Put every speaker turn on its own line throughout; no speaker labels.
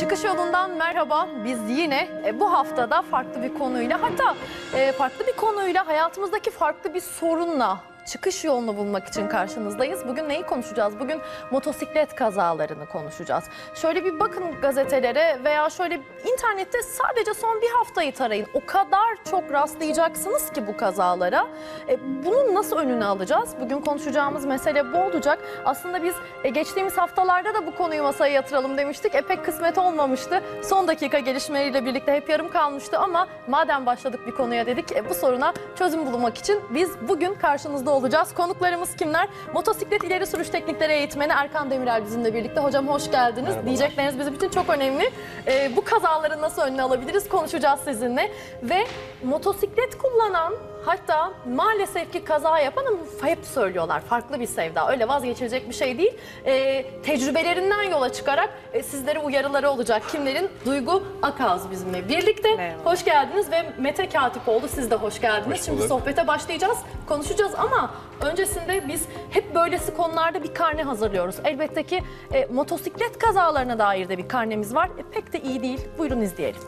Çıkış yolundan merhaba. Biz yine e, bu haftada farklı bir konuyla hatta e, farklı bir konuyla hayatımızdaki farklı bir sorunla çıkış yolunu bulmak için karşınızdayız. Bugün neyi konuşacağız? Bugün motosiklet kazalarını konuşacağız. Şöyle bir bakın gazetelere veya şöyle internette sadece son bir haftayı tarayın. O kadar çok rastlayacaksınız ki bu kazalara. E, bunun nasıl önünü alacağız? Bugün konuşacağımız mesele bu olacak. Aslında biz e, geçtiğimiz haftalarda da bu konuyu masaya yatıralım demiştik. E pek kısmet olmamıştı. Son dakika gelişmeleriyle birlikte hep yarım kalmıştı ama madem başladık bir konuya dedik e, bu soruna çözüm bulmak için biz bugün karşınızda olacağız. Konuklarımız kimler? Motosiklet ileri sürüş teknikleri eğitmeni Erkan Demirel bizimle birlikte. Hocam hoş geldiniz.
Merhabalar.
Diyecekleriniz bizim için çok önemli. E, bu kazaların nasıl önüne alabiliriz konuşacağız sizinle. Ve motosiklet kullanan hatta maalesef ki kaza yapan ama hep söylüyorlar farklı bir sevda. Öyle vazgeçilecek bir şey değil. E, tecrübelerinden yola çıkarak e, sizlere uyarıları olacak. Kimlerin? Duygu Akaz bizimle birlikte.
Merhaba.
Hoş geldiniz ve Mete Katipoğlu siz de hoş geldiniz.
Hoş
Şimdi sohbete başlayacağız, konuşacağız ama öncesinde biz hep böylesi konularda bir karne hazırlıyoruz. Elbette ki e, motosiklet kazalarına dair de bir karnemiz var. E, pek de iyi değil. Buyurun izleyelim.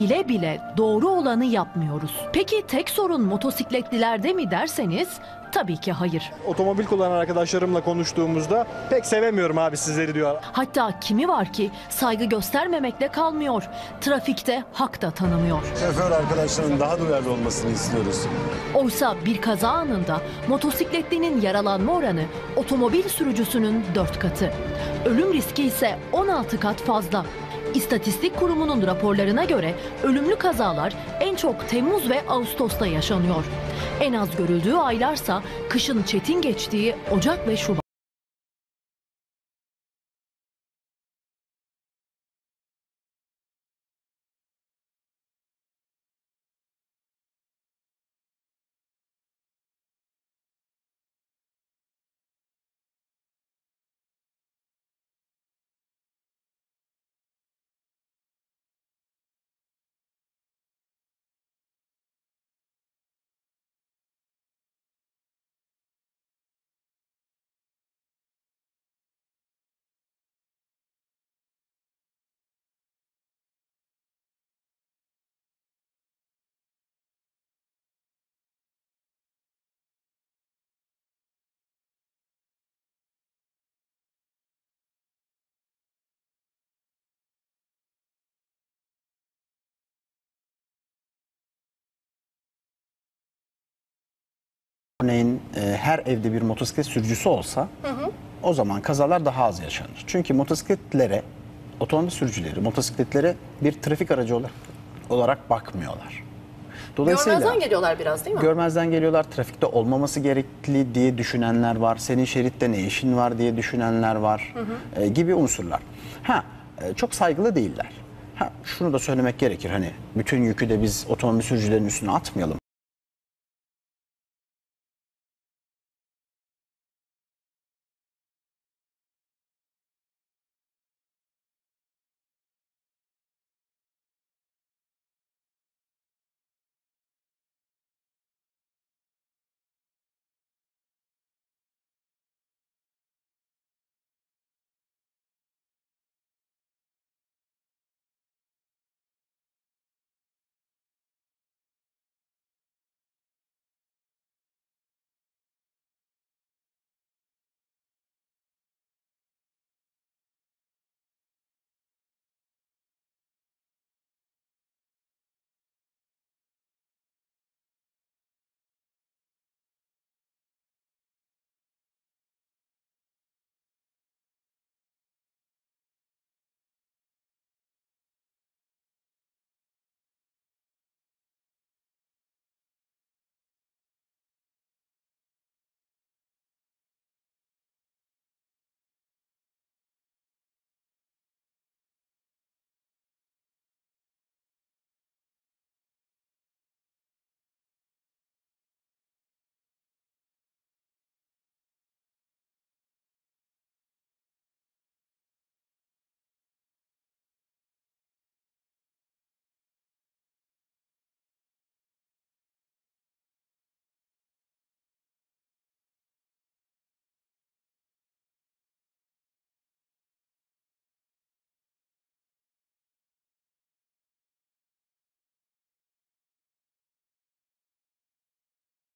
Bile bile doğru olanı yapmıyoruz. Peki tek sorun motosikletlilerde mi derseniz tabii ki hayır.
Otomobil kullanan arkadaşlarımla konuştuğumuzda pek sevemiyorum abi sizleri diyor.
Hatta kimi var ki saygı göstermemekle kalmıyor. Trafikte hak da tanımıyor.
Şoför arkadaşların daha duyarlı olmasını istiyoruz.
Oysa bir kaza anında motosikletlinin yaralanma oranı otomobil sürücüsünün 4 katı. Ölüm riski ise 16 kat fazla. İstatistik Kurumu'nun raporlarına göre ölümlü kazalar en çok Temmuz ve Ağustos'ta yaşanıyor. En az görüldüğü aylarsa kışın çetin geçtiği Ocak ve Şubat.
Örneğin e, her evde bir motosiklet sürücüsü olsa o zaman kazalar daha az yaşanır. Çünkü motosikletlere, otomobil sürücüleri motosikletlere bir trafik aracı olarak, olarak bakmıyorlar. Dolayısıyla
Görmezden geliyorlar biraz değil mi?
görmezden geliyorlar. Trafikte olmaması gerekli diye düşünenler var. Senin şeritte ne işin var diye düşünenler var e, gibi unsurlar. Ha e, çok saygılı değiller. Ha şunu da söylemek gerekir. Hani bütün yükü de biz otomobil sürücülerinin üstüne atmayalım.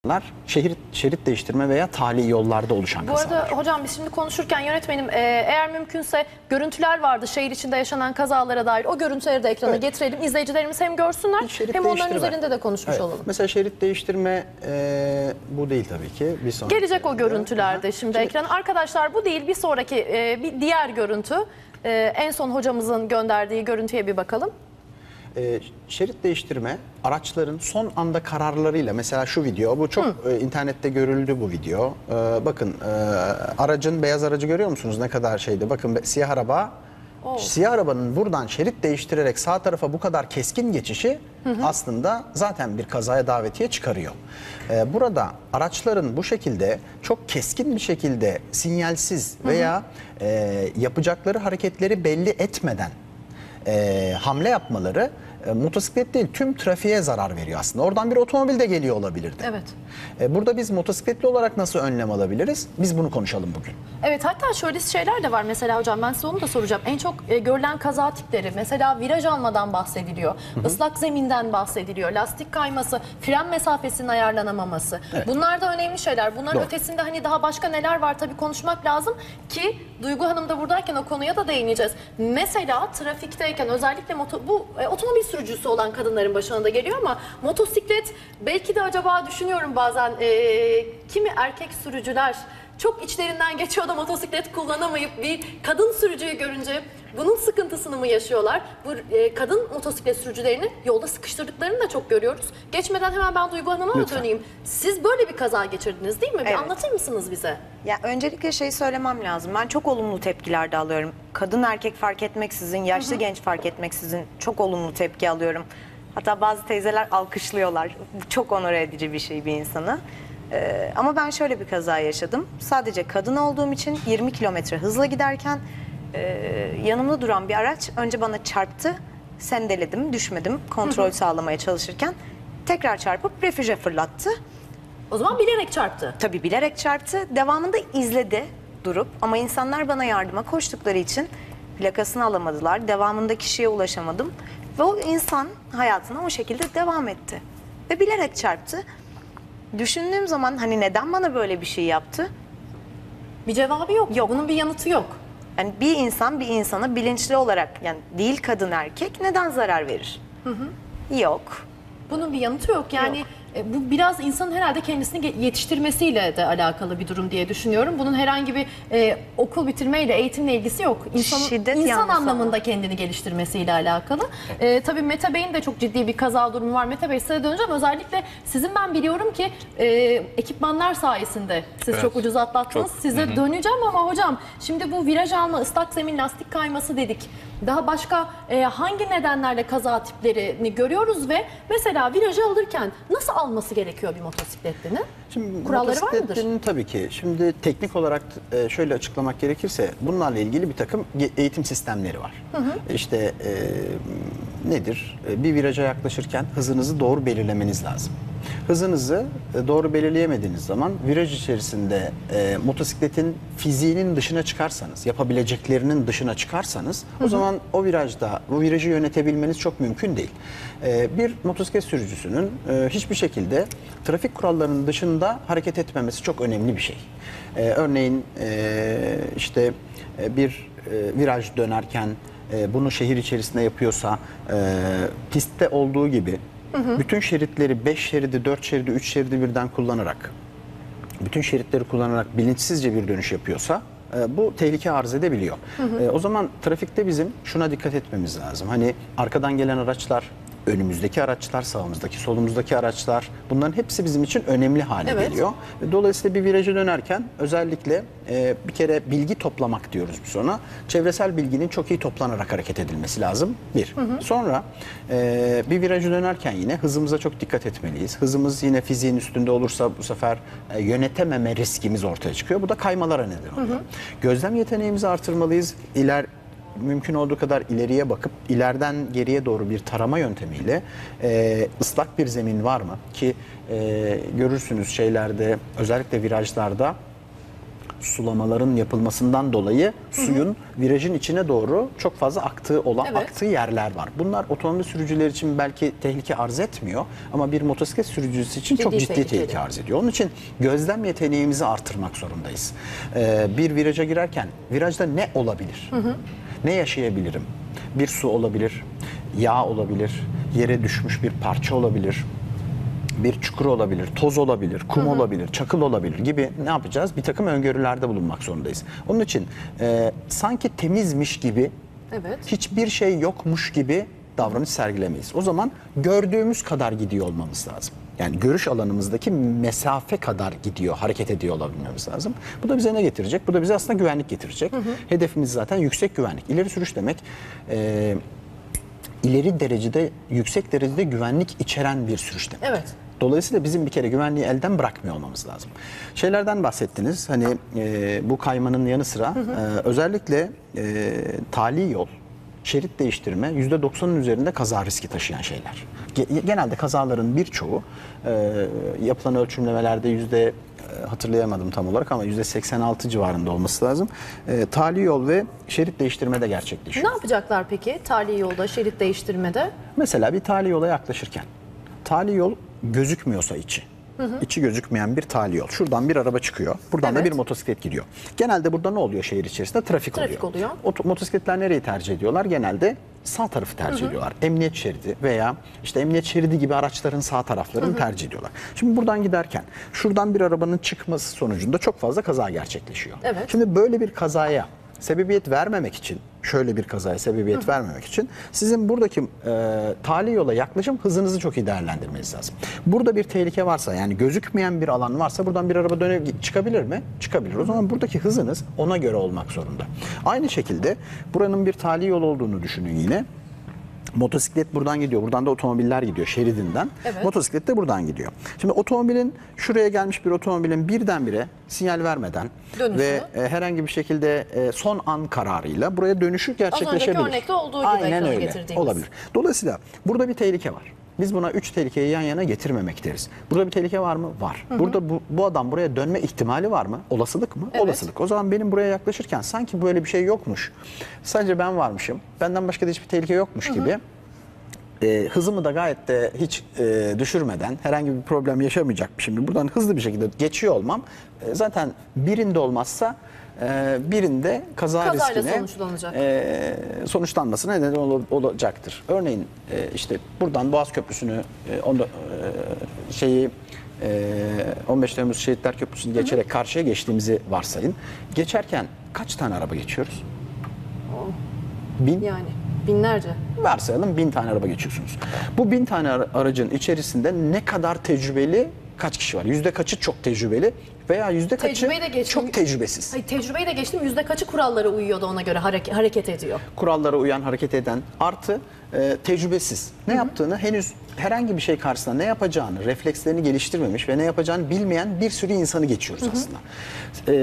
Bunlar şehir şerit değiştirme veya tali yollarda oluşan
Bu
kazalar.
arada hocam biz şimdi konuşurken yönetmenim e, eğer mümkünse görüntüler vardı şehir içinde yaşanan kazalara dair. O görüntüleri de ekrana
Evet.
getirelim. İzleyicilerimiz hem görsünler
Bir şerit
hem onların
değiştirme.
üzerinde de konuşmuş
Evet.
olalım.
Mesela şerit değiştirme e, bu değil tabii ki. Bir sonraki
Gelecek o görüntülerde
Aha.
şimdi ekran. Arkadaşlar bu değil bir sonraki e, bir diğer görüntü. E, en son hocamızın gönderdiği görüntüye bir bakalım.
E, şerit değiştirme araçların son anda kararlarıyla mesela şu video bu çok e, internette görüldü bu video. E, bakın e, aracın beyaz aracı görüyor musunuz ne kadar şeydi? Bakın be- siyah araba Siyah arabanın buradan şerit değiştirerek sağ tarafa bu kadar keskin geçişi aslında zaten bir kazaya davetiye çıkarıyor. E, burada araçların bu şekilde çok keskin bir şekilde sinyalsiz veya e, yapacakları hareketleri belli etmeden e, hamle yapmaları e, motosiklet değil tüm trafiğe zarar veriyor aslında. Oradan bir otomobil de geliyor olabilirdi.
Evet.
E, burada biz motosikletli olarak nasıl önlem alabiliriz? Biz bunu konuşalım bugün.
Evet hatta şöyle şeyler de var mesela hocam ben size onu da soracağım. En çok e, görülen kaza tipleri mesela viraj almadan bahsediliyor. Islak zeminden bahsediliyor. Lastik kayması, fren mesafesinin ayarlanamaması. Bunlar da önemli şeyler. Bunların
Doğru.
ötesinde hani daha başka neler var tabii konuşmak lazım ki Duygu Hanım da buradayken o konuya da değineceğiz. Mesela trafikteyken özellikle moto, bu e, otomobil sürücüsü olan kadınların başına da geliyor ama motosiklet belki de acaba düşünüyorum bazen e, kimi erkek sürücüler çok içlerinden geçiyor da motosiklet kullanamayıp bir kadın sürücüyü görünce bunun sıkıntısını mı yaşıyorlar? Bu e, kadın motosiklet sürücülerini yolda sıkıştırdıklarını da çok görüyoruz. Geçmeden hemen ben Duygu Hanım'a da
Lütfen.
döneyim. Siz böyle bir kaza geçirdiniz değil mi? Bir
Evet.
anlatır mısınız bize?
Ya öncelikle şey söylemem lazım. Ben çok olumlu tepkiler de alıyorum. Kadın erkek fark etmeksizin, yaşlı genç fark etmeksizin çok olumlu tepki alıyorum. Hatta bazı teyzeler alkışlıyorlar. Bu çok onur edici bir şey bir insana. Ee, ama ben şöyle bir kaza yaşadım. Sadece kadın olduğum için 20 kilometre hızla giderken e, yanımda duran bir araç önce bana çarptı. Sendeledim, düşmedim kontrol sağlamaya çalışırken. Tekrar çarpıp refüje fırlattı.
O zaman bilerek çarptı.
Tabii bilerek çarptı. Devamında izledi durup ama insanlar bana yardıma koştukları için plakasını alamadılar. Devamında kişiye ulaşamadım. Ve o insan hayatına o şekilde devam etti. Ve bilerek çarptı. Düşündüğüm zaman hani neden bana böyle bir şey yaptı?
Bir cevabı yok.
Yok.
Bunun bir yanıtı yok.
Yani bir insan bir insana bilinçli olarak yani değil kadın erkek neden zarar verir? Yok.
Bunun bir yanıtı yok. Yani e, bu biraz insanın herhalde kendisini yetiştirmesiyle de alakalı bir durum diye düşünüyorum. Bunun herhangi bir e, okul bitirmeyle, eğitimle ilgisi yok. İnsanın,
Şiddet
insan anlamında kendini geliştirmesiyle alakalı. E, tabii Mete Bey'in de çok ciddi bir kaza durumu var. Mete Bey size döneceğim. Özellikle sizin ben biliyorum ki e, ekipmanlar sayesinde siz çok ucuz atlattınız. Size döneceğim ama hocam şimdi bu viraj alma, ıslak zemin, lastik kayması dedik. Daha başka e, hangi nedenlerle kaza tiplerini görüyoruz ve mesela virajı alırken nasıl alması gerekiyor bir motosikletlinin?
Şimdi
Kuralları var mıdır?
tabii ki. Şimdi teknik olarak e, şöyle açıklamak gerekirse bunlarla ilgili bir takım eğitim sistemleri var. İşte e, nedir? E, Bir viraja yaklaşırken hızınızı doğru belirlemeniz lazım. Hızınızı e, doğru belirleyemediğiniz zaman viraj içerisinde e, motosikletin fiziğinin dışına çıkarsanız, yapabileceklerinin dışına çıkarsanız o zaman o virajda bu virajı yönetebilmeniz çok mümkün değil. E, bir motosiklet sürücüsünün e, hiçbir şekilde trafik kurallarının dışında hareket etmemesi çok önemli bir şey. E, örneğin e, işte e, bir e, viraj dönerken e, bunu şehir içerisinde yapıyorsa e, pistte olduğu gibi bütün şeritleri 5 şeridi, 4 şeridi, 3 şeridi birden kullanarak bütün şeritleri kullanarak bilinçsizce bir dönüş yapıyorsa e, bu tehlike arz edebiliyor. E, o zaman trafikte bizim şuna dikkat etmemiz lazım. Hani arkadan gelen araçlar, önümüzdeki araçlar, sağımızdaki, solumuzdaki araçlar bunların hepsi bizim için önemli hale
Evet.
geliyor. Dolayısıyla bir virajı dönerken özellikle e, bir kere bilgi toplamak diyoruz biz ona. Çevresel bilginin çok iyi toplanarak hareket edilmesi lazım. Bir. Sonra e, bir virajı dönerken yine hızımıza çok dikkat etmeliyiz. Hızımız yine fiziğin üstünde olursa bu sefer e, yönetememe riskimiz ortaya çıkıyor. Bu da kaymalara neden oluyor. Gözlem yeteneğimizi artırmalıyız. İler mümkün olduğu kadar ileriye bakıp ileriden geriye doğru bir tarama yöntemiyle e, ıslak bir zemin var mı ki e, görürsünüz şeylerde özellikle virajlarda sulamaların yapılmasından dolayı suyun virajın içine doğru çok fazla aktığı olan
Evet.
aktığı yerler var. Bunlar otomobil sürücüler için belki tehlike arz etmiyor ama bir motosiklet sürücüsü için çok
Ciddi
ciddi
tehlikeli.
tehlike arz ediyor. Onun için gözlem yeteneğimizi artırmak zorundayız. Ee, bir viraja girerken virajda ne olabilir? Ne yaşayabilirim? Bir su olabilir, yağ olabilir, yere düşmüş bir parça olabilir, bir çukur olabilir, toz olabilir, kum olabilir, çakıl olabilir gibi ne yapacağız? Bir takım öngörülerde bulunmak zorundayız. Onun için e, sanki temizmiş gibi,
Evet.
hiçbir şey yokmuş gibi davranış sergilemeyiz. O zaman gördüğümüz kadar gidiyor olmamız lazım. Yani görüş alanımızdaki mesafe kadar gidiyor, hareket ediyor olabilmemiz lazım. Bu da bize ne getirecek? Bu da bize aslında güvenlik getirecek. Hedefimiz zaten yüksek güvenlik. İleri sürüş demek e, ileri derecede, yüksek derecede güvenlik içeren bir sürüş demek.
Evet.
Dolayısıyla bizim bir kere güvenliği elden bırakmıyor olmamız lazım. Şeylerden bahsettiniz. Hani e, bu kaymanın yanı sıra e, özellikle e, tali yol, şerit değiştirme %90'ın üzerinde kaza riski taşıyan şeyler. Ge- genelde kazaların birçoğu e, yapılan ölçümlemelerde yüzde hatırlayamadım tam olarak ama yüzde 86 civarında olması lazım. E, tali yol ve şerit değiştirmede gerçekleşiyor.
Ne yapacaklar peki tali yolda, şerit değiştirmede?
Mesela bir tali yola yaklaşırken tali yol gözükmüyorsa içi. İçi gözükmeyen bir tali yol. Şuradan bir araba çıkıyor. Buradan da
Evet.
bir motosiklet gidiyor. Genelde burada ne oluyor şehir içerisinde? Trafik,
Trafik oluyor.
Oto- motosikletler nereyi tercih ediyorlar? Genelde sağ tarafı tercih ediyorlar. Emniyet şeridi veya işte emniyet şeridi gibi araçların sağ taraflarını tercih ediyorlar. Şimdi buradan giderken şuradan bir arabanın çıkması sonucunda çok fazla kaza gerçekleşiyor.
Evet.
Şimdi böyle bir kazaya sebebiyet vermemek için, şöyle bir kazaya sebebiyet vermemek için sizin buradaki e, tali yola yaklaşım hızınızı çok iyi değerlendirmeniz lazım. Burada bir tehlike varsa yani gözükmeyen bir alan varsa buradan bir araba dönüp çıkabilir mi? Çıkabilir. O zaman buradaki hızınız ona göre olmak zorunda. Aynı şekilde buranın bir tali yol olduğunu düşünün yine. Motosiklet buradan gidiyor. Buradan da otomobiller gidiyor şeridinden.
Evet.
Motosiklet de buradan gidiyor. Şimdi otomobilin şuraya gelmiş bir otomobilin birdenbire sinyal vermeden
Dönüşü.
ve e, herhangi bir şekilde e, son an kararıyla buraya dönüşü gerçekleşebilir.
örnekte olduğu gibi
Aynen öyle.
getirdiğimiz.
Olabilir. Dolayısıyla burada bir tehlike var. Biz buna üç tehlikeyi yan yana getirmemek deriz. Burada bir tehlike var mı? Var. Burada bu, bu adam buraya dönme ihtimali var mı? Olasılık mı?
Evet.
Olasılık. O zaman benim buraya yaklaşırken sanki böyle bir şey yokmuş. Sadece ben varmışım. Benden başka da hiçbir tehlike yokmuş gibi e, hızımı da gayet de hiç e, düşürmeden herhangi bir problem yaşamayacakmışım. Buradan hızlı bir şekilde geçiyor olmam e, zaten birinde olmazsa e, birinde kaza
Kazayla
riskine
sonuçlanacak.
e, sonuçlanmasına neden ol- olacaktır. Örneğin e, işte buradan Boğaz Köprüsü'nü e, onda, e, şeyi e, 15 Temmuz Şehitler Köprüsü'nü geçerek karşıya geçtiğimizi varsayın. Geçerken kaç tane araba geçiyoruz? Bin
Yani binlerce.
varsayalım bin tane araba geçiyorsunuz. Bu bin tane ara- aracın içerisinde ne kadar tecrübeli kaç kişi var? Yüzde kaçı çok tecrübeli veya yüzde kaçı
Tecrübeyi de geçtim.
çok tecrübesiz?
Hayır, tecrübeyi de geçtim. Yüzde kaçı kurallara uyuyor da ona göre hareket, hareket ediyor.
Kurallara uyan, hareket eden artı e, tecrübesiz. Ne yaptığını henüz herhangi bir şey karşısında ne yapacağını, reflekslerini geliştirmemiş ve ne yapacağını bilmeyen bir sürü insanı geçiyoruz aslında. E,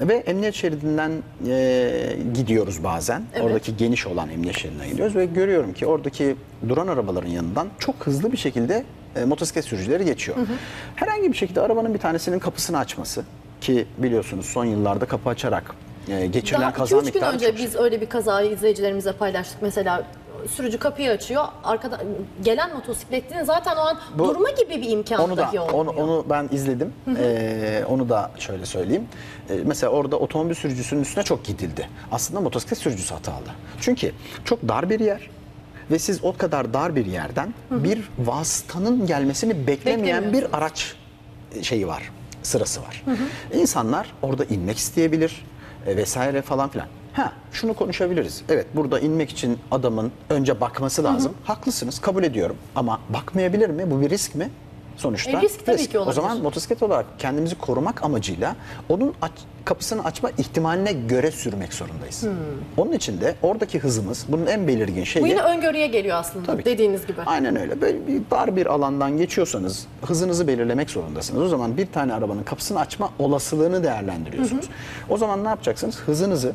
ve emniyet şeridinden e, gidiyoruz bazen.
Evet.
Oradaki geniş olan emniyet şeridinden gidiyoruz ve görüyorum ki oradaki duran arabaların yanından çok hızlı bir şekilde e, motosiklet sürücüleri geçiyor. Herhangi bir şekilde arabanın bir tanesinin kapısını açması ki biliyorsunuz son yıllarda kapı açarak e, geçirilen
Daha
kaza
2-3 gün önce
çok
biz öyle bir kazayı izleyicilerimize paylaştık. Mesela sürücü kapıyı açıyor. Arkada gelen motosikletlinin zaten o an
Bu-
durma gibi bir imkanı
Onu da
olmuyor.
onu, onu ben izledim. Ee, onu da şöyle söyleyeyim. Ee, mesela orada otomobil sürücüsünün üstüne çok gidildi. Aslında motosiklet sürücüsü hatalı. Çünkü çok dar bir yer ve siz o kadar dar bir yerden bir vasıtanın gelmesini beklemeyen bir araç şeyi var. Sırası var. İnsanlar orada inmek isteyebilir e, vesaire falan filan. Ha, şunu konuşabiliriz. Evet, burada inmek için adamın önce bakması lazım. Haklısınız, kabul ediyorum. Ama bakmayabilir mi? Bu bir risk mi? Sonuçta
E, risk tabii ki
O
olabilir.
zaman motosiklet olarak kendimizi korumak amacıyla onun aç- kapısını açma ihtimaline göre sürmek zorundayız. Onun için de oradaki hızımız bunun en belirgin şeyi.
Bu yine öngörüye geliyor aslında
Tabii ki.
dediğiniz gibi.
Aynen öyle. Böyle bir dar bir alandan geçiyorsanız hızınızı belirlemek zorundasınız. O zaman bir tane arabanın kapısını açma olasılığını değerlendiriyorsunuz. O zaman ne yapacaksınız? Hızınızı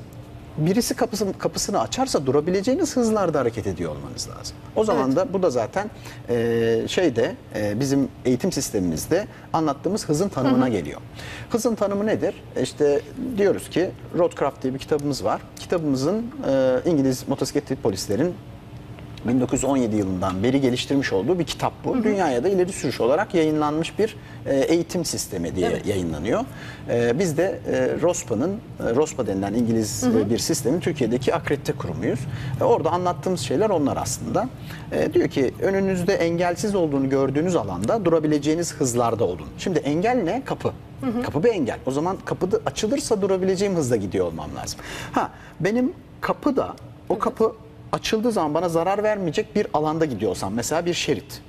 birisi kapısını, kapısını açarsa durabileceğiniz hızlarda hareket ediyor olmanız lazım. O zaman da bu da zaten e, şeyde e, bizim eğitim sistemimizde anlattığımız hızın tanımına geliyor. Hızın tanımı nedir? İşte diyoruz ki Roadcraft diye bir kitabımız var. Kitabımızın e, İngiliz motosikletli polislerin 1917 yılından beri geliştirmiş olduğu bir kitap bu. Dünyaya da ileri sürüş olarak yayınlanmış bir e, eğitim sistemi diye yayınlanıyor. E, biz de e, ROSPA'nın, e, ROSPA denilen İngiliz e, bir sistemin Türkiye'deki akredite kurumuyuz. E, orada anlattığımız şeyler onlar aslında. E, diyor ki önünüzde engelsiz olduğunu gördüğünüz alanda durabileceğiniz hızlarda olun. Şimdi engel ne? Kapı. Kapı bir engel. O zaman kapıda açılırsa durabileceğim hızda gidiyor olmam lazım. Ha benim kapı da o kapı açıldığı zaman bana zarar vermeyecek bir alanda gidiyorsam mesela bir şerit.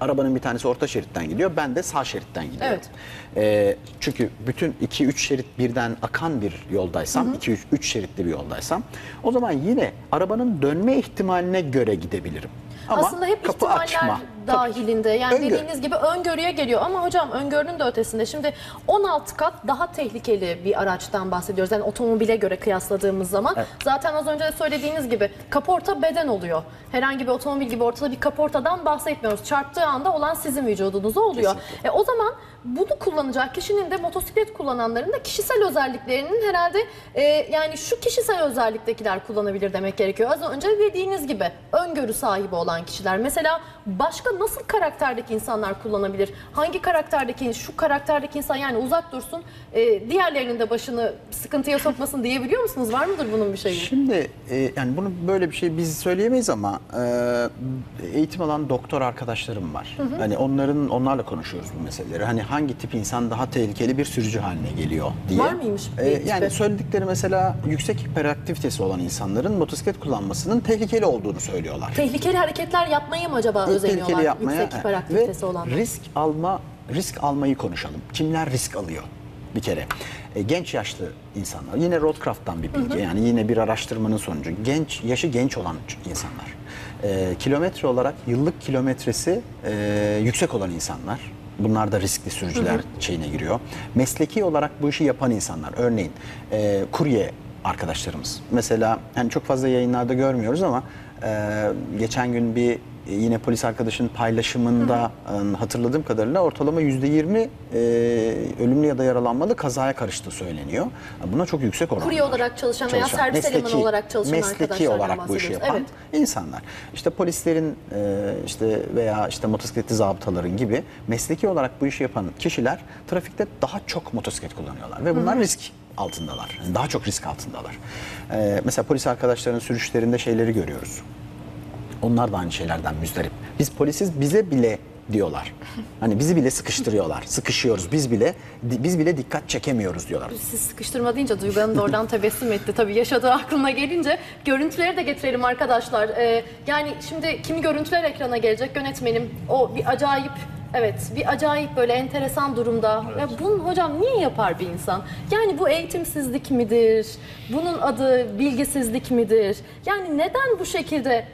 Arabanın bir tanesi orta şeritten gidiyor, ben de sağ şeritten gidiyorum.
Evet.
Ee, çünkü bütün 2-3 şerit birden akan bir yoldaysam, 2-3 şeritli bir yoldaysam o zaman yine arabanın dönme ihtimaline göre gidebilirim. Ama
Aslında hep
kapı
ihtimaller
açma,
dahilinde. Yani
Öngörü.
dediğiniz gibi öngörüye geliyor. Ama hocam öngörünün de ötesinde. Şimdi 16 kat daha tehlikeli bir araçtan bahsediyoruz. Yani otomobile göre kıyasladığımız zaman. Zaten az önce de söylediğiniz gibi kaporta beden oluyor. Herhangi bir otomobil gibi ortada bir kaportadan bahsetmiyoruz. Çarptığı anda olan sizin vücudunuza oluyor. E, o zaman bunu kullanacak kişinin de motosiklet kullananların da kişisel özelliklerinin herhalde e, yani şu kişisel özelliktekiler kullanabilir demek gerekiyor. Az önce dediğiniz gibi öngörü sahibi olan kişiler. Mesela başka nasıl karakterdeki insanlar kullanabilir? Hangi karakterdeki şu karakterdeki insan yani uzak dursun e, diğerlerinin de başını sıkıntıya sokmasın diyebiliyor musunuz? Var mıdır bunun bir şeyi?
Şimdi e, yani bunu böyle bir şey biz söyleyemeyiz ama e, eğitim alan doktor arkadaşlarım var. Hani onların onlarla konuşuyoruz bu meseleleri. Hani hangi tip insan daha tehlikeli bir sürücü haline geliyor diye.
Var mıymış
E,
tipi?
yani söyledikleri mesela yüksek hiperaktivitesi olan insanların motosiklet kullanmasının tehlikeli olduğunu söylüyorlar.
Tehlikeli hareketler yapmaya mı acaba özeniyorlar?
tehlikeli yapmaya
Yüksek
ve
olanlar.
risk alma risk almayı konuşalım. Kimler risk alıyor? Bir kere E, genç yaşlı insanlar. Yine Roadcraft'tan bir bilgi. Yani yine bir araştırmanın sonucu. Genç yaşı genç olan insanlar. E, kilometre olarak yıllık kilometresi e, yüksek olan insanlar. Bunlar da riskli sürücüler şeyine giriyor. Mesleki olarak bu işi yapan insanlar. Örneğin e, kurye arkadaşlarımız. Mesela hani çok fazla yayınlarda görmüyoruz ama e, geçen gün bir yine polis arkadaşın paylaşımında e, hatırladığım kadarıyla ortalama %20 e, ölümlü ya da yaralanmalı kazaya karıştığı söyleniyor. Buna çok yüksek oran.
Kurye olarak çalışan veya servis elemanı olarak çalışan
mesleki olarak bu işi yapan
Evet.
insanlar. İşte polislerin e, işte veya işte motosikletli zabıtaların gibi mesleki olarak bu işi yapan kişiler trafikte daha çok motosiklet kullanıyorlar ve bunlar risk altındalar. Yani daha çok risk altındalar. E, mesela polis arkadaşların sürüşlerinde şeyleri görüyoruz. Onlar da aynı şeylerden müzdarip. Biz polisiz bize bile diyorlar. Hani bizi bile sıkıştırıyorlar. Sıkışıyoruz biz bile biz bile dikkat çekemiyoruz diyorlar.
Siz sıkıştırma deyince Duygu Hanım da oradan tebessüm etti. Tabii yaşadığı aklına gelince görüntüleri de getirelim arkadaşlar. Ee, yani şimdi kimi görüntüler ekrana gelecek yönetmenim o bir acayip Evet bir acayip böyle enteresan durumda. Ya bunu hocam niye yapar bir insan? Yani bu eğitimsizlik midir? Bunun adı bilgisizlik midir? Yani neden bu şekilde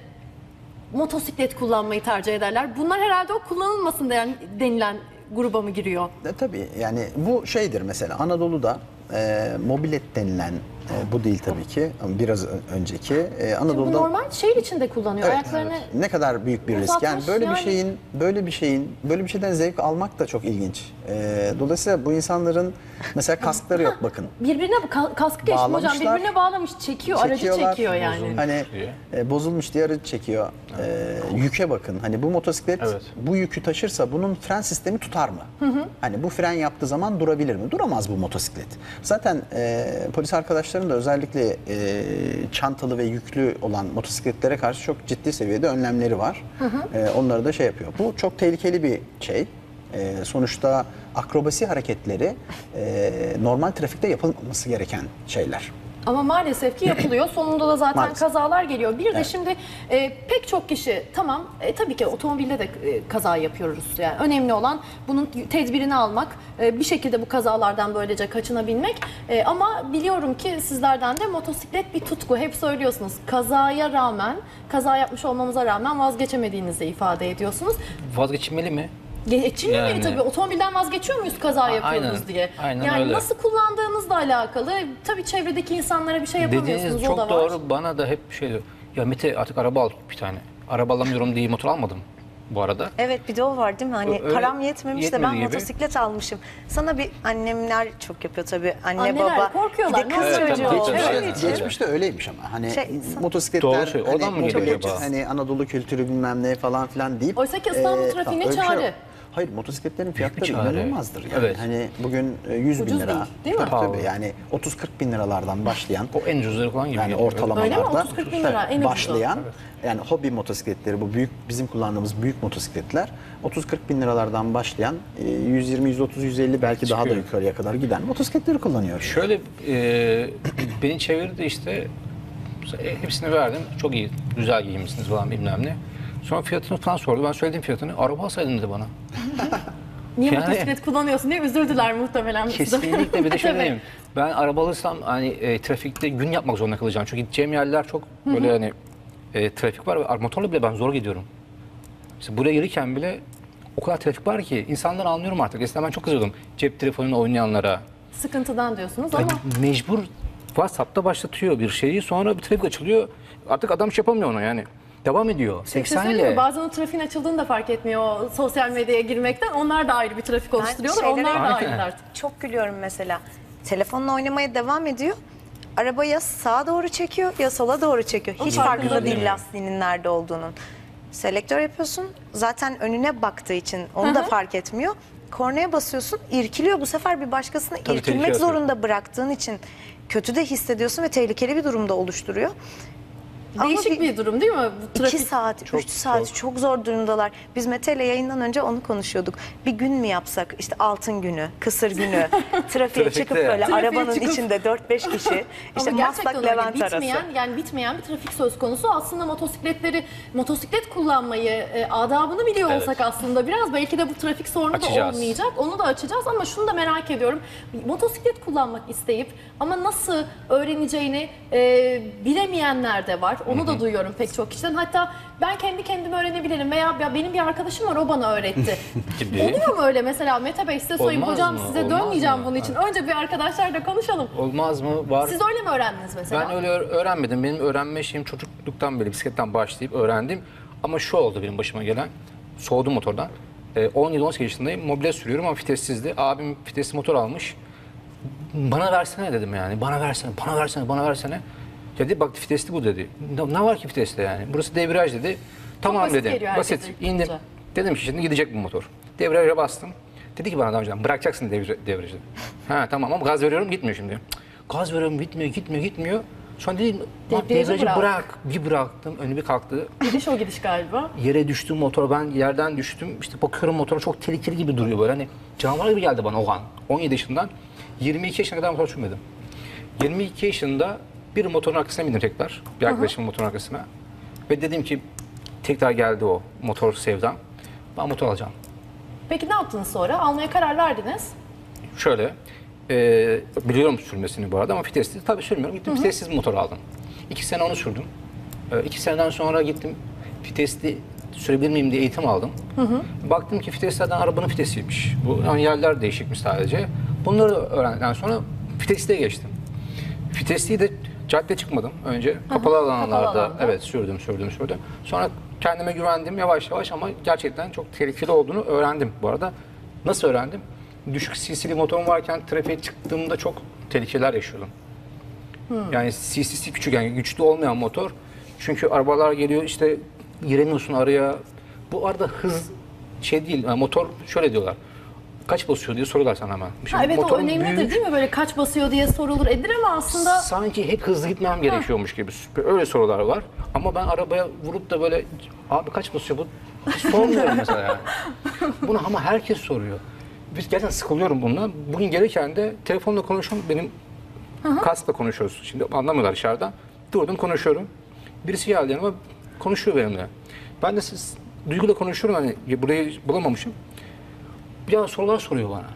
motosiklet kullanmayı tercih ederler? Bunlar herhalde o kullanılmasın denen, denilen gruba mı giriyor?
E, tabii yani bu şeydir mesela Anadolu'da e, mobilet denilen e, bu değil tabii ki ama biraz önceki e,
Şimdi bu
Anadolu'da
normal şehir içinde kullanıyor.
Evet,
Ayaklarını
Ne kadar büyük bir risk. Yani
Uzatmış
böyle
yani.
bir şeyin böyle bir şeyin böyle bir şeyden zevk almak da çok ilginç. E, dolayısıyla bu insanların mesela kaskları yok bakın.
birbirine ka- kaskı geçtim hocam.
Bağlamışlar.
Birbirine bağlamış çekiyor. Aracı
Çekiyorlar.
çekiyor yani.
Hani e, bozulmuş diye aracı çekiyor. E, yüke bakın. Hani bu motosiklet
Evet.
bu yükü taşırsa bunun fren sistemi tutar mı? Hani bu fren yaptığı zaman durabilir mi? Duramaz bu motosiklet. Zaten e, polis arkadaşların da özellikle e, çantalı ve yüklü olan motosikletlere karşı çok ciddi seviyede önlemleri var. E, onları da şey yapıyor. Bu çok tehlikeli bir şey. E, sonuçta akrobasi hareketleri e, normal trafikte yapılması gereken şeyler.
Ama maalesef ki yapılıyor. Sonunda da zaten
Maalesef.
kazalar geliyor. Bir de
Evet.
şimdi e, pek çok kişi tamam e, tabii ki otomobilde de e, kaza yapıyoruz. Yani önemli olan bunun tedbirini almak, e, bir şekilde bu kazalardan böylece kaçınabilmek. E, ama biliyorum ki sizlerden de motosiklet bir tutku. Hep söylüyorsunuz. Kazaya rağmen, kaza yapmış olmamıza rağmen vazgeçemediğinizi ifade ediyorsunuz.
Vazgeçilmeli mi?
Geçilmemeli
Yani.
tabii. Otomobilden vazgeçiyor muyuz kaza yapıyoruz
aynen.
diye.
Aynen
yani
öyle.
nasıl kullandığınızla alakalı. Tabii çevredeki insanlara bir şey yapamıyorsunuz.
Dediğiniz
o da
çok
var.
doğru. Bana da hep şey diyor. Ya Mete artık araba al bir tane. Araba alamıyorum diye motor almadım bu arada.
Evet bir de o var değil mi? Hani
Öyle
param yetmemiş de ben
gibi.
motosiklet almışım. Sana bir annemler çok yapıyor tabii. Anne
Anneler
baba.
korkuyorlar.
Bir de kız
Evet,
çocuğu olduğu
Evet.
Geçmişte öyleymiş ama hani
Şey,
motosikletler
Doğru söylüyor. Oradan
hani,
mı geliyor
motosiklet,
acaba?
hani Anadolu kültürü bilmem ne falan filan deyip.
Oysa ki İstanbul
Ee,
trafiğine
bir şey. Hayır motosikletlerin fiyatları inanılmazdır. Yani.
Evet.
Hani bugün e, 100 bin
Ucuz
lira.
değil, değil mi?
Tabii, tabii. Yani 30-40 bin liralardan başlayan
O en ucuzları falan gibi.
yani ortalamalarda
Öyle mi? 30-40 bin lira,
başlayan yani hobi motosikletleri bu büyük bizim kullandığımız büyük motosikletler 30-40 bin liralardan başlayan e, 120 130 150 belki daha da
Çıkıyor.
yukarıya kadar giden motosikletleri kullanıyor.
Şöyle e, beni çevirdi işte e, hepsini verdim. Çok iyi, güzel giyinmişsiniz falan bilmem ne. Sonra fiyatını falan sordu. Ben söyledim fiyatını. Araba alsaydın dedi bana.
Niye
Yani-
motosiklet kullanıyorsun diye üzüldüler muhtemelen.
Kesinlikle bir de şöyle diyeyim. Ben araba alırsam hani e, trafikte gün yapmak zorunda kalacağım. Çünkü gideceğim yerler çok böyle hani e, trafik var motorla bile ben zor gidiyorum. İşte buraya gelirken bile o kadar trafik var ki insanları anlıyorum artık. Eskiden ben çok kızıyordum cep telefonuyla oynayanlara.
Sıkıntıdan diyorsunuz ama
Mecbur WhatsApp'ta başlatıyor bir şeyi sonra bir trafik açılıyor. Artık adam şey yapamıyor onu yani. Devam ediyor.
bir şey
80
söyleyeyim mi?
ile.
Bazen o trafiğin açıldığını da fark etmiyor sosyal medyaya girmekten. Onlar da ayrı bir trafik oluşturuyorlar. Onlar da ayrı artık.
Çok gülüyorum mesela. Telefonla oynamaya devam ediyor. Araba ya sağa doğru çekiyor ya sola doğru çekiyor. Hiç
farkında
farkında değil lastiğinin nerede olduğunun. Selektör yapıyorsun. Zaten önüne baktığı için onu da fark etmiyor. Kornaya basıyorsun, irkiliyor. Bu sefer bir başkasını
Tabii,
irkilmek zorunda bıraktığın için kötü de hissediyorsun ve tehlikeli bir durumda oluşturuyor.
Değişik bir, durum değil mi? Bu trafik.
2 saat,
Çok,
3 saat
çok.
çok. zor durumdalar. Biz Mete ile yayından önce onu konuşuyorduk. Bir gün mü yapsak işte altın günü, kısır günü, trafiğe çıkıp böyle
Trafiğe
arabanın
çıkıp-
içinde 4-5 kişi işte Maslak. Levent
bitmeyen,
arası.
Yani bitmeyen bir trafik söz konusu. Aslında motosikletleri, motosiklet kullanmayı, e, adabını biliyor
Evet.
olsak aslında biraz belki de bu trafik sorunu da
Açacağız.
olmayacak. Onu da açacağız ama şunu da merak ediyorum. Motosiklet kullanmak isteyip ama nasıl öğreneceğini e, bilemeyenler de var. Onu da duyuyorum pek çok kişiden. Hatta ben kendi kendime öğrenebilirim veya ya benim bir arkadaşım var o bana öğretti.
Gibi.
Oluyor mu öyle mesela Mete Bey size sorayım
Olmaz
hocam
mı?
size
Olmaz
dönmeyeceğim
mı?
bunun için. Önce bir arkadaşlarla konuşalım.
Olmaz mı? Var.
Siz öyle mi öğrendiniz mesela?
Ben öyle öğ- öğrenmedim. Benim öğrenme şeyim çocukluktan beri bisikletten başlayıp öğrendim. Ama şu oldu benim başıma gelen. Soğudum motordan. Ee, 17-18 yaşındayım. Mobilya sürüyorum ama vitessizdi. Abim vitesli motor almış. Bana versene dedim yani. Bana versene, bana versene, bana versene. Ya dedi bak vitesli bu dedi. Ne, ne var ki viteste yani? Burası debriyaj dedi. Tamam
basit
dedim.
geliyor
Basit.
ilk
İndim.
önce.
Dedim ki şimdi gidecek bu motor. Debriyaja bastım. Dedi ki bana daha önceden bırakacaksın devreci. Ha tamam ama gaz veriyorum gitmiyor şimdi. Gaz veriyorum gitmiyor gitmiyor gitmiyor. Sonra dedim "Lan
Debriyajı
devreci
bırak."
bırak. Bir bıraktım önü bir kalktı.
Gidiş o gidiş galiba.
Yere düştüm motor ben yerden düştüm. İşte bakıyorum motor çok tehlikeli gibi duruyor böyle hani canavar gibi geldi bana o an. 17 yaşından 22 yaşına kadar motor sürmedim. 22 yaşında bir motorun arkasına bindim tekrar. Bir arkadaşımın motorun arkasına. Ve dedim ki tekrar geldi o motor sevdam. Ben motor alacağım.
Peki ne yaptınız sonra? Almaya karar verdiniz.
Şöyle, e, biliyorum sürmesini bu arada ama vitesli tabii sürmüyorum. Gittim vitessiz bir motor aldım. İki sene onu sürdüm. E, iki seneden sonra gittim vitesli sürebilir miyim diye eğitim aldım. Baktım ki viteslerden arabanın vitesiymiş. Bu yani yerler değişikmiş sadece. Bunları öğrendikten sonra vitesliye geçtim. Vitesliyi de cadde çıkmadım önce. Kapalı alanlarda
alanda.
evet sürdüm sürdüm sürdüm. Sonra kendime güvendim yavaş yavaş ama gerçekten çok tehlikeli olduğunu öğrendim bu arada. Nasıl öğrendim? Düşük cc'li motorum varken trafiğe çıktığımda çok tehlikeler yaşıyordum. Yani cc'si küçük yani güçlü olmayan motor. Çünkü arabalar geliyor işte giremiyorsun araya. Bu arada hız şey değil. yani motor şöyle diyorlar. Kaç basıyor diye soruyorlar sana hemen. Şimdi
Ha, evet o
motorun
önemlidir
büyük-
değil mi? Böyle kaç basıyor diye sorulur edilir ama aslında
Sanki hep hızlı gitmem gerekiyormuş gibi. Öyle sorular var. Ama ben arabaya vurup da böyle abi kaç basıyor bu? Hiç sormuyorum mesela yani. Bunu ama herkes soruyor. Biz gerçekten sıkılıyorum bundan. Bugün gelirken de telefonla konuşuyorum. Benim kaskla konuşuyoruz. Şimdi anlamıyorlar dışarıdan. Durdum konuşuyorum. Birisi geldi yanıma konuşuyor benimle. Ben de siz duyguyla konuşuyorum hani burayı bulamamışım. Bir daha sorular soruyor bana.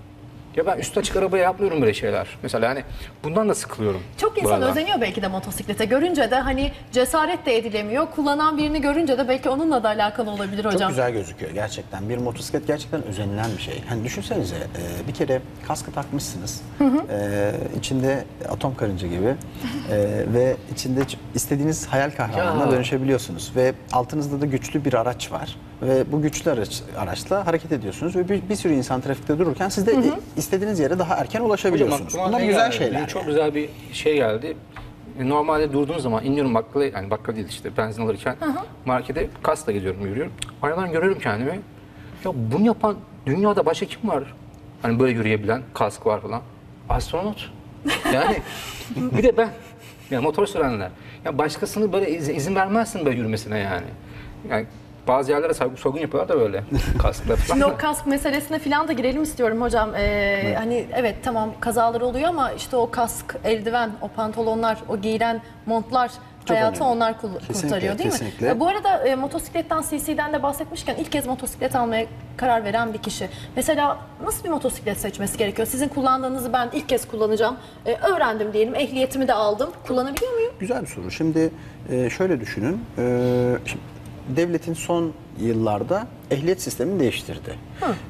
Ya ben üstü açık arabaya yapmıyorum böyle şeyler. Mesela hani bundan da sıkılıyorum.
Çok insan
aralar.
özeniyor belki de motosiklete. Görünce de hani cesaret de edilemiyor. Kullanan birini görünce de belki onunla da alakalı olabilir hocam.
Çok güzel gözüküyor gerçekten. Bir motosiklet gerçekten özenilen bir şey. Hani düşünsenize e, bir kere kaskı takmışsınız. E, içinde atom karınca gibi e, ve içinde istediğiniz hayal kahramanına
Ya.
dönüşebiliyorsunuz. Ve altınızda da güçlü bir araç var. Ve bu güçlü araç, araçla hareket ediyorsunuz ve bir, bir sürü insan trafikte dururken siz de e, istediğiniz yere daha erken
Hocam
ulaşabiliyorsunuz.
aklıma
Bunlar güzel
geldi?
şeyler.
Çok
yani.
güzel bir şey geldi. Normalde durduğum zaman iniyorum bakkala, yani bakkal değil işte benzin alırken markete kasla gidiyorum yürüyorum. Aynadan görüyorum kendimi. Ya bunu yapan dünyada başka kim var? Hani böyle yürüyebilen, kask var falan. Astronot. Yani bir de ben. Yani motor sürenler. Ya başkasını böyle iz- izin vermezsin böyle yürümesine yani. Yani bazı yerlere saygı sorgun yapıyorlar da böyle kaskla falan.
Şimdi o kask meselesine falan da girelim istiyorum hocam. Ee, Hani evet tamam kazalar oluyor ama işte o kask, eldiven, o pantolonlar, o giyilen montlar hayatı
önemli.
onlar kul-
Kesinlikle,
kurtarıyor değil
kesinlikle.
mi? E, Bu arada e, motosikletten, CC'den de bahsetmişken ilk kez motosiklet almaya karar veren bir kişi. Mesela nasıl bir motosiklet seçmesi gerekiyor? Sizin kullandığınızı ben ilk kez kullanacağım. E, öğrendim diyelim, ehliyetimi de aldım. Kullanabiliyor muyum?
Güzel bir soru. Şimdi e, şöyle düşünün. E, şimdi devletin son yıllarda ehliyet sistemini değiştirdi.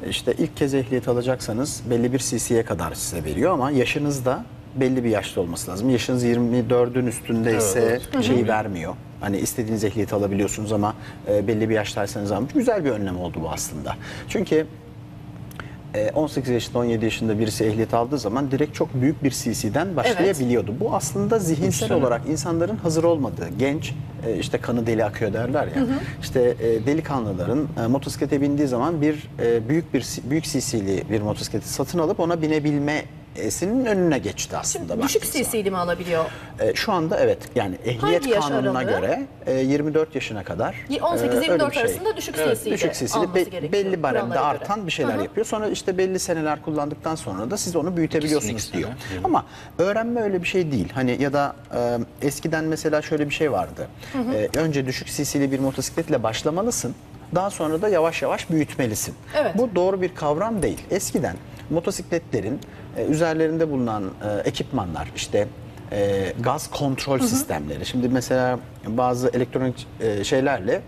İşte ilk kez ehliyet alacaksanız belli bir cc'ye kadar size veriyor ama yaşınızda belli bir yaşta olması lazım. Yaşınız 24'ün üstündeyse şeyi vermiyor. Hani istediğiniz ehliyeti alabiliyorsunuz ama e, belli bir yaştaysanız almış. Güzel bir önlem oldu bu aslında. Çünkü 18 yaşında 17 yaşında birisi ehliyet aldığı zaman direkt çok büyük bir CC'den başlayabiliyordu. Bu aslında zihinsel olarak insanların hazır olmadığı genç e, işte kanı deli akıyor derler ya. İşte e, delikanlıların e, motosiklete bindiği zaman bir büyük bir büyük CC'li bir motosikleti satın alıp ona binebilmesinin önüne geçti aslında.
Düşük
baktığınız zaman.
CC'li mi alabiliyor?
E, şu anda evet yani ehliyet
Hangi yaş
kanununa
aralığı?
göre e, 24 yaşına kadar e,
18-24
öyle bir şey.
arasında düşük
Evet,
CC'li
düşük
alması
be- belli baremde artan bir şeyler
Hı hı.
yapıyor. Sonra işte belli seneler kullandıktan sonra da siz onu büyütebiliyorsunuz
İkisini
diyor. Ama öğrenme öyle bir şey değil. Hani ya da e, eskiden mesela şöyle bir şey vardı. E, önce düşük CC'li bir motosikletle başlamalısın. Daha sonra da yavaş yavaş büyütmelisin.
Evet.
Bu doğru bir kavram değil. Eskiden motosikletlerin e, üzerlerinde bulunan e, ekipmanlar işte e, gaz kontrol sistemleri. Şimdi mesela bazı elektronik e, şeylerle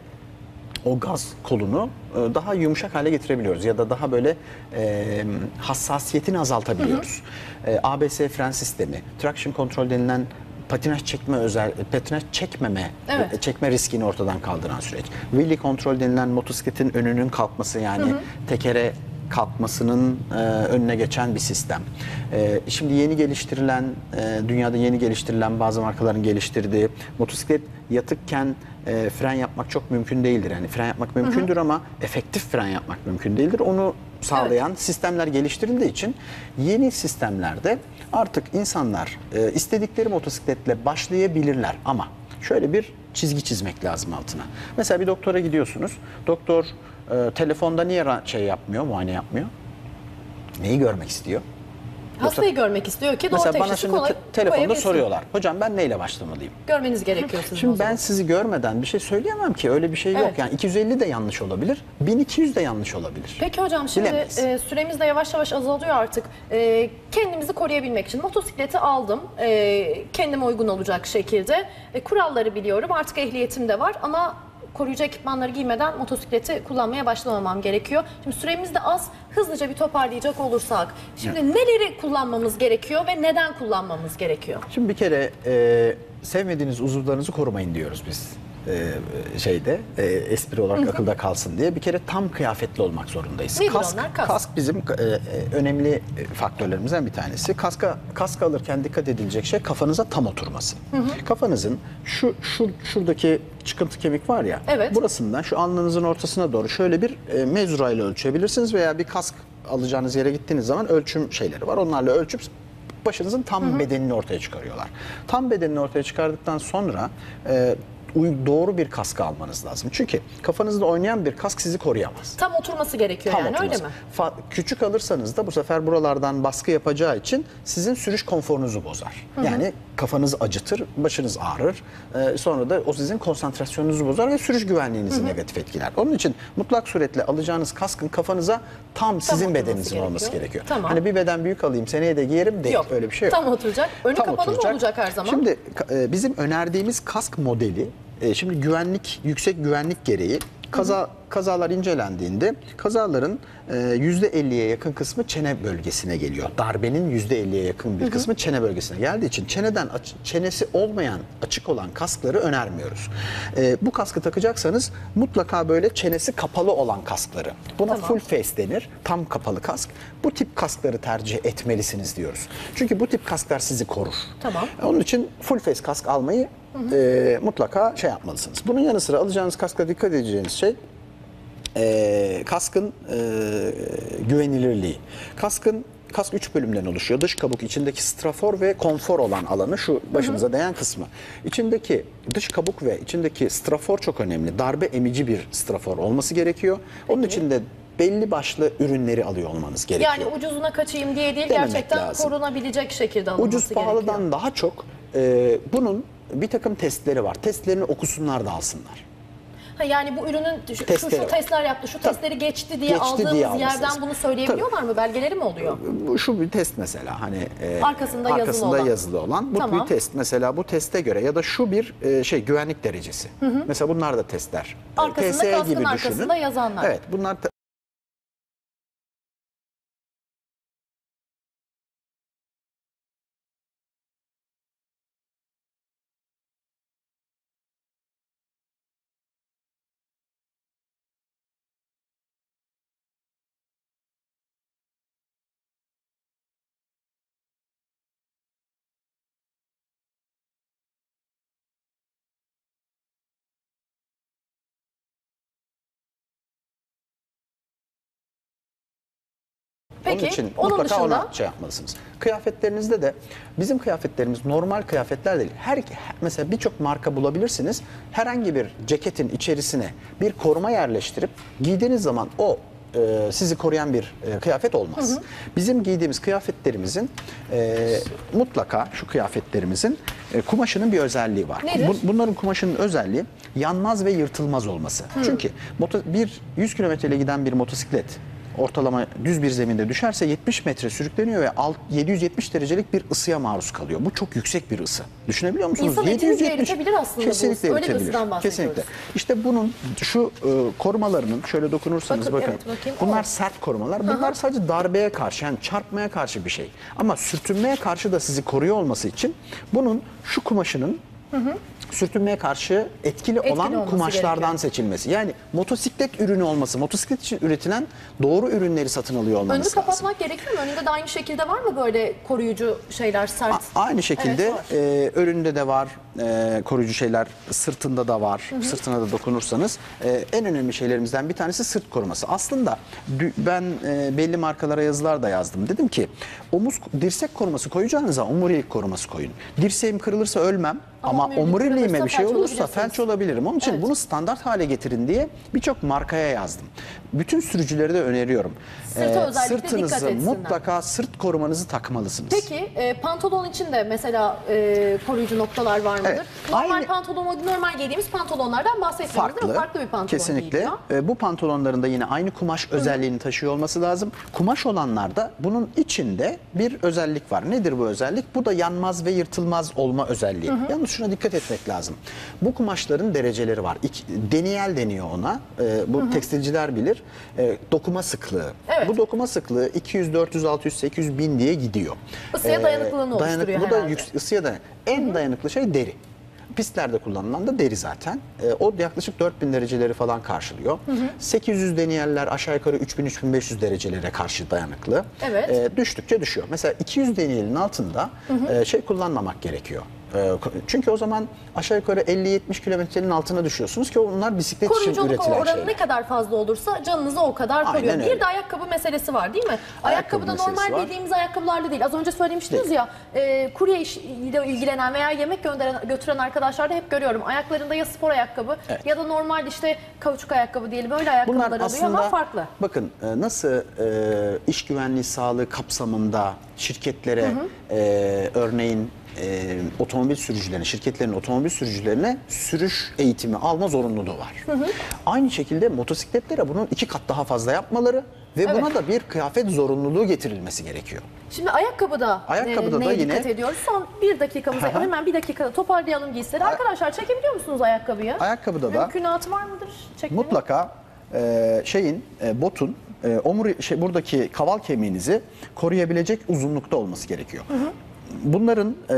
o gaz kolunu e, daha yumuşak hale getirebiliyoruz ya da daha böyle e, hassasiyetini azaltabiliyoruz. E, ABS fren sistemi, traction control denilen patinaj çekme özel patinaj çekmeme
Evet.
e, çekme riskini ortadan kaldıran süreç. Wheelie kontrol denilen motosikletin önünün kalkması yani tekere kalkmasının e, önüne geçen bir sistem. E, şimdi yeni geliştirilen, e, dünyada yeni geliştirilen bazı markaların geliştirdiği motosiklet yatıkken e, fren yapmak çok mümkün değildir. Yani fren yapmak mümkündür ama efektif fren yapmak mümkün değildir. Onu sağlayan sistemler geliştirildiği için yeni sistemlerde artık insanlar e, istedikleri motosikletle başlayabilirler ama şöyle bir çizgi çizmek lazım altına. Mesela bir doktora gidiyorsunuz. Doktor e, telefonda niye şey yapmıyor, muayene yapmıyor? Neyi görmek istiyor?
Hastayı görmek istiyor ki doğru
Mesela bana şimdi
kolay
te- telefonda soruyorlar. Hocam ben neyle başlamalıyım?
Görmeniz gerekiyor sizin
Şimdi ben sizi görmeden bir şey söyleyemem ki. Öyle bir şey yok.
Evet.
Yani 250 de yanlış olabilir. 1200 de yanlış olabilir.
Peki hocam şimdi
Bilemeyiz.
e, süremiz de yavaş yavaş azalıyor artık. E, kendimizi koruyabilmek için motosikleti aldım. E, kendime uygun olacak şekilde. E, kuralları biliyorum. Artık ehliyetim de var ama koruyucu ekipmanları giymeden motosikleti kullanmaya başlamamam gerekiyor. Şimdi süremiz de az. Hızlıca bir toparlayacak olursak. Şimdi neleri kullanmamız gerekiyor ve neden kullanmamız gerekiyor?
Şimdi bir kere e, sevmediğiniz uzuvlarınızı korumayın diyoruz biz e, şeyde e, espri olarak akılda kalsın diye bir kere tam kıyafetli olmak zorundayız.
Nedir
kask,
onlar? Kask.
kask bizim e, e, önemli e, faktörlerimizden bir tanesi. Kaska kask alırken dikkat edilecek şey kafanıza tam oturması. Kafanızın şu şu şuradaki çıkıntı kemik var ya.
Evet.
Burasından şu alnınızın ortasına doğru şöyle bir e, mezura ile ölçebilirsiniz veya bir kask alacağınız yere gittiğiniz zaman ölçüm şeyleri var. Onlarla ölçüp başınızın tam bedenini ortaya çıkarıyorlar. Tam bedenini ortaya çıkardıktan sonra e, doğru bir kaskı almanız lazım. Çünkü kafanızda oynayan bir kask sizi koruyamaz.
Tam oturması gerekiyor
Tam
yani
oturması.
öyle mi?
Fa- küçük alırsanız da bu sefer buralardan baskı yapacağı için sizin sürüş konforunuzu bozar. Yani kafanız acıtır, başınız ağrır. Ee, sonra da o sizin konsantrasyonunuzu bozar ve sürüş güvenliğinizi negatif etkiler. Onun için mutlak suretle alacağınız kaskın kafanıza tam sizin
oturması
bedeninizin
gerekiyor.
olması gerekiyor.
Tamam.
Hani bir beden büyük alayım seneye de giyerim değil.
Yok.
Öyle bir şey yok.
Tam oturacak. Önü
Tam
kapalı mı olacak her zaman?
Şimdi e, bizim önerdiğimiz kask modeli e, şimdi güvenlik yüksek güvenlik gereği kaza kazalar incelendiğinde kazaların e, %50'ye yakın kısmı çene bölgesine geliyor. Darbenin %50'ye yakın bir kısmı çene bölgesine geldiği için çeneden çenesi olmayan açık olan kaskları önermiyoruz. E, bu kaskı takacaksanız mutlaka böyle çenesi kapalı olan kaskları. Buna
Tamam.
full face denir. Tam kapalı kask. Bu tip kaskları tercih etmelisiniz diyoruz. Çünkü bu tip kasklar sizi korur.
Tamam.
Onun için full face kask almayı e, mutlaka şey yapmalısınız. Bunun yanı sıra alacağınız kaska dikkat edeceğiniz şey e, kaskın e, güvenilirliği. Kaskın Kask 3 bölümden oluşuyor. Dış kabuk içindeki strafor ve konfor olan alanı şu başımıza değen kısmı. İçindeki dış kabuk ve içindeki strafor çok önemli. Darbe emici bir strafor olması gerekiyor. Onun için de belli başlı ürünleri alıyor olmanız gerekiyor.
Yani ucuzuna kaçayım diye değil
Dememek
gerçekten
lazım.
korunabilecek şekilde alınması
Ucuz
gerekiyor.
pahalıdan daha çok e, bunun bir takım testleri var. Testlerini okusunlar da alsınlar.
Ha, yani bu ürünün şu, şu, şu testler yaptı, şu testleri geçti diye
Geçti
aldığımız
diye
yerden
almışsınız.
bunu söyleyebiliyorlar mı? Belgeleri mi oluyor?
Bu şu bir test mesela hani e,
Arkasında yazılı
arkasında
olan.
yazılı olan bu
Tamam.
bir test mesela bu teste göre ya da şu bir e, şey güvenlik derecesi. Mesela bunlar da testler. E,
Arkasında
TSE
arkasında yazanlar.
Evet bunlar Onun için
onun
mutlaka
dışında?
ona şey yapmalısınız. Kıyafetlerinizde de bizim kıyafetlerimiz normal kıyafetler değil. Her mesela birçok marka bulabilirsiniz. Herhangi bir ceketin içerisine bir koruma yerleştirip giydiğiniz zaman o e, sizi koruyan bir e, kıyafet olmaz. Bizim giydiğimiz kıyafetlerimizin e, mutlaka şu kıyafetlerimizin e, kumaşının bir özelliği var.
Nedir?
Bu- bunların kumaşının özelliği yanmaz ve yırtılmaz olması. Çünkü moto, bir 100 kilometreyle giden bir motosiklet ortalama düz bir zeminde düşerse 70 metre sürükleniyor ve alt, 770 derecelik bir ısıya maruz kalıyor. Bu çok yüksek bir ısı. Düşünebiliyor musunuz?
İnsan etini bile eritebilir aslında bu
Kesinlikle
ısı. Öyle bir ısıdan bahsediyoruz.
Kesinlikle. İşte bunun şu e, korumalarının şöyle dokunursanız
Bakın,
bakın.
evet, bakayım.
bunlar sert korumalar. Bunlar sadece darbeye karşı yani çarpmaya karşı bir şey. Ama sürtünmeye karşı da sizi koruyor olması için bunun şu kumaşının sürtünmeye karşı etkili,
Etkili
olan kumaşlardan
gerekiyor.
seçilmesi. Yani motosiklet ürünü olması, motosiklet için üretilen doğru ürünleri satın alıyor olmanız
Önünü
lazım.
kapatmak gerekiyor mu? Önünde de aynı şekilde var mı böyle koruyucu şeyler sert?
A- Aynı şekilde
Evet, var.
e, önünde de var e, koruyucu şeyler, sırtında da var. Sırtına da dokunursanız e, en önemli şeylerimizden bir tanesi sırt koruması. Aslında ben e, belli markalara yazılar da yazdım. Dedim ki omuz dirsek koruması koyacağınıza omurilik koruması koyun. Dirseğim kırılırsa ölmem
Ama
ama, omuriliğime bir şey olursa felç olabilirim. Onun için
Evet.
bunu standart hale getirin diye birçok markaya yazdım. Bütün sürücülere de öneriyorum.
Özellikle dikkat
sırtınızı
etsinler.
mutlaka sırt korumanızı takmalısınız.
Peki e, pantolon için de mesela e, koruyucu noktalar var mıdır?
Evet,
Normal
aynı-
pantolon, normal giydiğimiz pantolonlardan bahsetmiyoruz değil mi?
farklı.
Farklı bir pantolon
Kesinlikle.
giyiliyor.
E, bu pantolonların da yine aynı kumaş özelliğini taşıyor olması lazım. Kumaş olanlarda bunun içinde bir özellik var. Nedir bu özellik? Bu da yanmaz ve yırtılmaz olma özelliği. Yalnız şuna dikkat etmek lazım. Bu kumaşların dereceleri var. İki, deniyel deniyor ona. E, bu tekstilciler bilir. E, dokuma sıklığı.
Evet.
Bu dokuma sıklığı 200, 400, 600, 800, 1000 diye gidiyor.
Isıya dayanıklılığını oluşturuyor
Bu da
herhalde.
yüks- ısıya da en dayanıklı şey deri. Pistlerde kullanılan da deri zaten. E, o yaklaşık 4000 dereceleri falan karşılıyor. 800 deniyeller aşağı yukarı 3000-3500 derecelere karşı dayanıklı.
Evet.
E, düştükçe düşüyor. Mesela 200 deniyelin altında e, şey kullanmamak gerekiyor. Ee, Çünkü o zaman aşağı yukarı 50-70 kilometrenin altına düşüyorsunuz ki onlar bisiklet için
Koruyuculuk
üretilen
oranı
şeyler.
ne kadar fazla olursa canınızı o kadar
Aynen
koruyor.
öyle.
Bir de ayakkabı meselesi var değil mi?
Ayakkabı
Ayakkabıda
meselesi
normal
var.
bildiğimiz ayakkabılarla değil. Az önce söylemiştiniz ya e, kurye işiyle ilgilenen veya yemek gönderen, götüren arkadaşlarda hep görüyorum. Ayaklarında ya spor ayakkabı ya da normal işte kauçuk ayakkabı diyelim öyle ayakkabılar
Bunlar aslında
ama farklı.
bakın e, nasıl e, iş güvenliği sağlığı kapsamında şirketlere e, örneğin e, otomobil sürücülerine, şirketlerin otomobil sürücülerine sürüş eğitimi alma zorunluluğu var. Aynı şekilde motosikletlere bunun iki kat daha fazla yapmaları ve buna da bir kıyafet zorunluluğu getirilmesi gerekiyor.
Şimdi ayakkabıda,
Ayakkabıda
e,
da
neye
yine-
dikkat ediyoruz? Son bir dakikamıza hemen bir dakikada toparlayalım giysileri. Arkadaşlar çekebiliyor musunuz ayakkabıyı?
Ayakkabıda da
Mümkünatı var mıdır? Çekmenin?
Mutlaka e, şeyin e, botun e, omur şey buradaki kaval kemiğinizi koruyabilecek uzunlukta olması gerekiyor. Bunların e,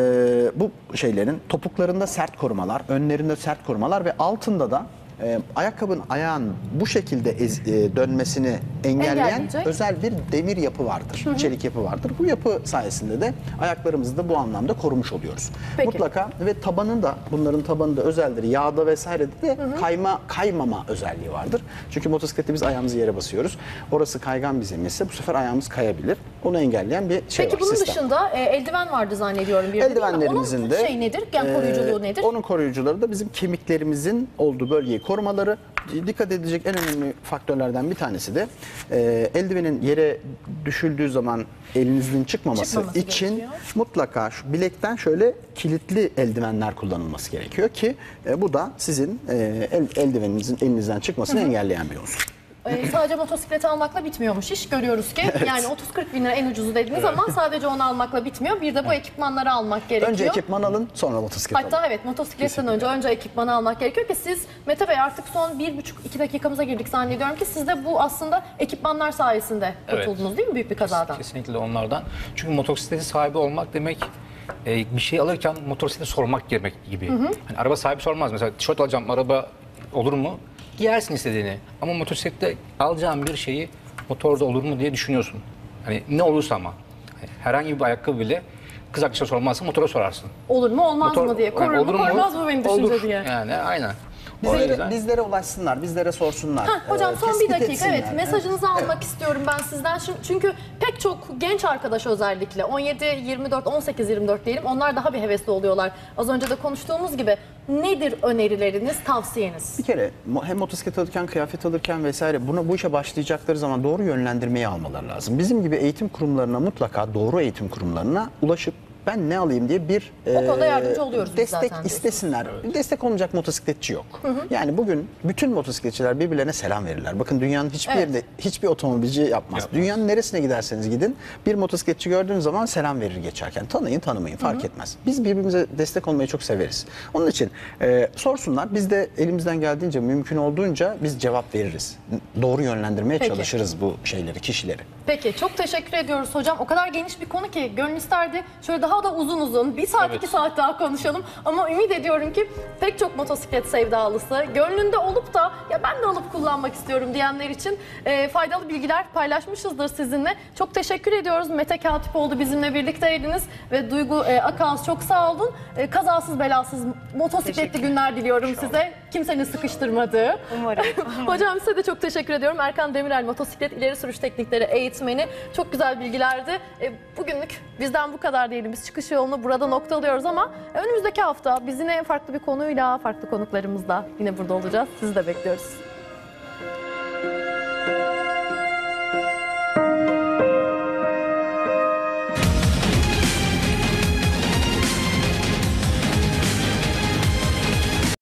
bu şeylerin topuklarında sert korumalar, önlerinde sert korumalar ve altında da e, ayakkabının ayağın bu şekilde ez- e, dönmesini engelleyen özel bir demir yapı vardır, çelik yapı vardır. Bu yapı sayesinde de ayaklarımızı da bu anlamda korumuş oluyoruz.
Peki.
Mutlaka ve tabanın da bunların tabanı da özeldir. Yağda vesaire de kayma kaymama özelliği vardır. Çünkü motosiklette biz ayağımızı yere basıyoruz. Orası kaygan bir zeminse bu sefer ayağımız kayabilir. Onu engelleyen bir şey
Peki
var.
bunun
sistem.
dışında e, eldiven vardı zannediyorum bir de?
Eldivenlerimizin
Onun
de
şey nedir? Yani koruyuculuğu
e,
nedir?
Onun koruyucuları da bizim kemiklerimizin olduğu bölgeyi korumaları. Dikkat edilecek en önemli faktörlerden bir tanesi de e, eldivenin yere düşüldüğü zaman elinizin çıkmaması,
Çıkmaması
için
gerekiyor.
mutlaka şu bilekten şöyle kilitli eldivenler kullanılması gerekiyor ki e, bu da sizin e, el, eldiveninizin elinizden çıkmasını engelleyen bir unsur.
Ee, sadece motosikleti almakla bitmiyormuş iş. Görüyoruz ki yani 30-40 bin lira en ucuzu dediniz ama sadece onu almakla bitmiyor. Bir de bu ekipmanları almak gerekiyor.
Önce ekipman alın, sonra motosiklet alın.
Hatta evet motosikletten önce önce ekipmanı almak gerekiyor ki siz Mete Bey artık son bir buçuk iki dakikamıza girdik zannediyorum ki siz de bu aslında ekipmanlar sayesinde
Evet.
kurtuldunuz değil mi büyük bir kazadan?
Kesinlikle onlardan. Çünkü motosikleti sahibi olmak demek e, bir şey alırken motosikleti sormak demek gibi. Hani araba sahibi sormaz. Mesela tişört alacağım araba olur mu? Giyersin istediğini. Ama motosiklette alacağın bir şeyi motorda olur mu diye düşünüyorsun. Hani ne olursa ama. Hani herhangi bir ayakkabı bile kız arkadaşına sormazsın motora sorarsın.
Olur mu olmaz
Motor-
mı diye.
yani
Korur mu
olur
korumaz mı beni düşünce
Olur.
diye.
Yani aynen. O
Bizlere,
yüzden-
bizlere ulaşsınlar, bizlere sorsunlar.
Hah, hocam
Ee,
son bir dakika
etsinler.
evet mesajınızı almak istiyorum ben sizden. Şu- Çünkü pek çok genç arkadaş özellikle 17, 24, 18, 24 diyelim onlar daha bir hevesli oluyorlar. Az önce de konuştuğumuz gibi nedir önerileriniz, tavsiyeniz?
Bir kere hem motosiklet alırken, kıyafet alırken vesaire buna bu işe başlayacakları zaman doğru yönlendirmeyi almaları lazım. Bizim gibi eğitim kurumlarına mutlaka doğru eğitim kurumlarına ulaşıp ben ne alayım diye bir
O konuda
e,
yardımcı oluyoruz biz
destek
zaten diyorsunuz.
istesinler. Destek olmayacak motosikletçi yok. Yani bugün bütün motosikletçiler birbirlerine selam verirler. Bakın dünyanın hiçbir
Evet.
yerinde hiçbir otomobilci yapmaz. Dünyanın neresine giderseniz gidin bir motosikletçi gördüğünüz zaman selam verir geçerken. Tanıyın tanımayın fark etmez. Biz birbirimize destek olmayı çok severiz. Onun için e, sorsunlar. Biz de elimizden geldiğince mümkün olduğunca biz cevap veririz. Doğru yönlendirmeye
Peki.
çalışırız bu şeyleri, kişileri.
Peki çok teşekkür ediyoruz hocam. O kadar geniş bir konu ki gönül isterdi. Şöyle daha da uzun uzun bir saat
Evet.
iki saat daha konuşalım. Ama ümit ediyorum ki pek çok motosiklet sevdalısı gönlünde olup da ya ben de alıp kullanmak istiyorum diyenler için e, faydalı bilgiler paylaşmışızdır sizinle. Çok teşekkür ediyoruz. Mete Katipoğlu bizimle birlikteydiniz ve Duygu e, Akaz çok sağ olun. E, kazasız belasız motosikletli günler diliyorum size. Kimsenin sıkıştırmadığı.
Umarım.
Hocam size de çok teşekkür ediyorum. Erkan Demirel motosiklet ileri sürüş teknikleri eğitmeni. Çok güzel bilgilerdi. E, bugünlük bizden bu kadar diyelim. Biz çıkış yolunu burada noktalıyoruz ama önümüzdeki hafta biz yine farklı bir konuyla, farklı konuklarımızla yine burada olacağız. Sizi de bekliyoruz.